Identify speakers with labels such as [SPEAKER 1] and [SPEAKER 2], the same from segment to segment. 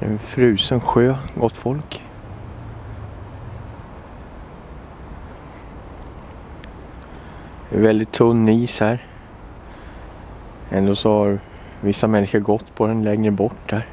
[SPEAKER 1] En frusen sjö, gott folk. Det är väldigt tunn is här. Ändå så har vissa människor gått på den längre bort där.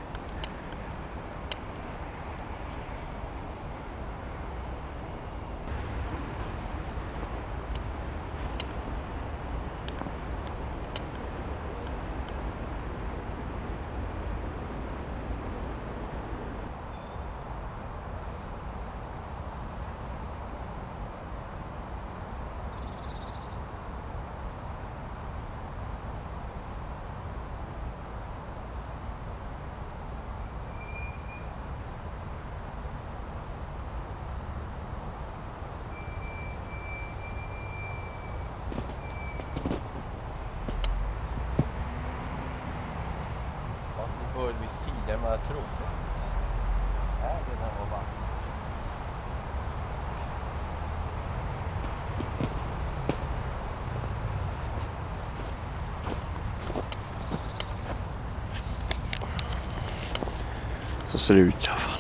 [SPEAKER 2] Det tidigare än vad jag trodde. Här är den var vatten.
[SPEAKER 1] Så ser det ut i alla fall.